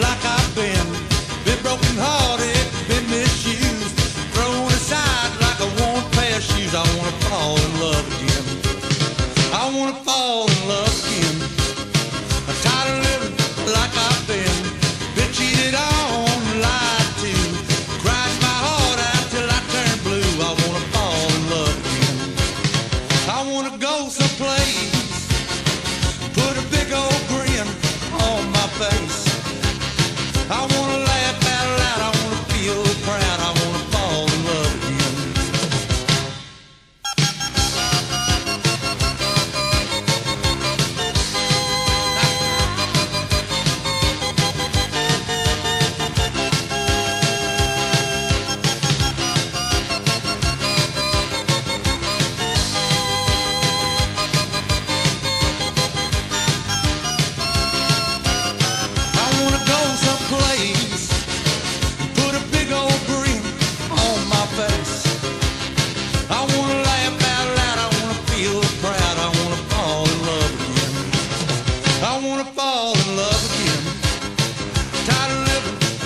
like I've been. Been broken hearted, been misused, thrown aside like a worn pair of shoes. I wanna fall in love again. I wanna fall in love again. I'm tired of living like I've been. Been cheated on, lied to, cried my heart out till I turned blue. I wanna fall in love again. I wanna go someplace, put a big old grin on my face. I wanna laugh.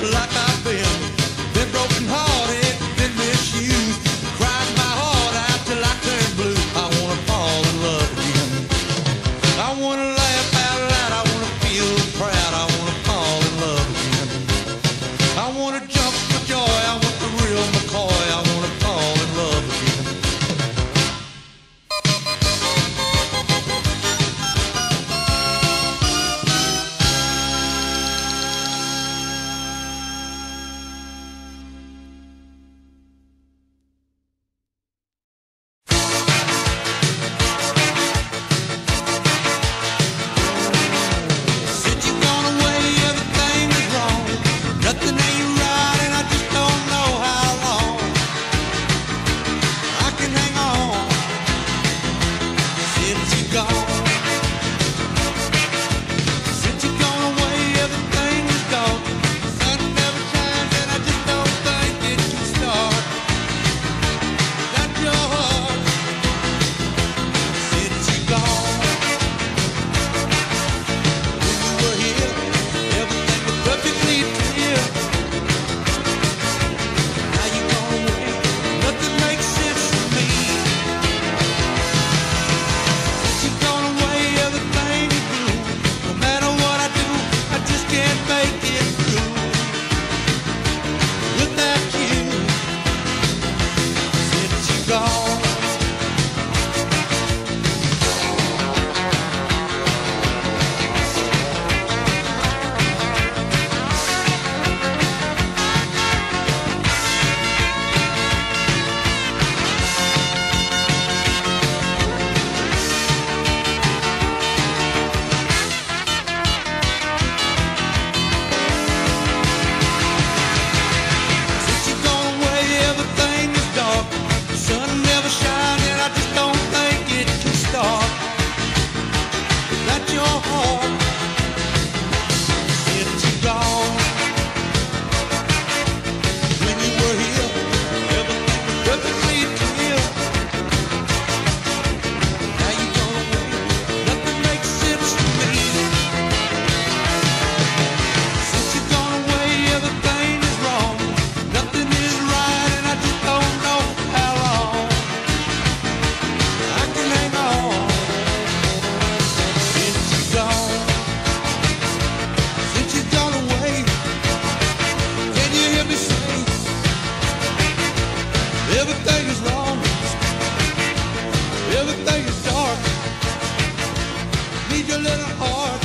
Like I've gone. Everything is dark. Need your little heart.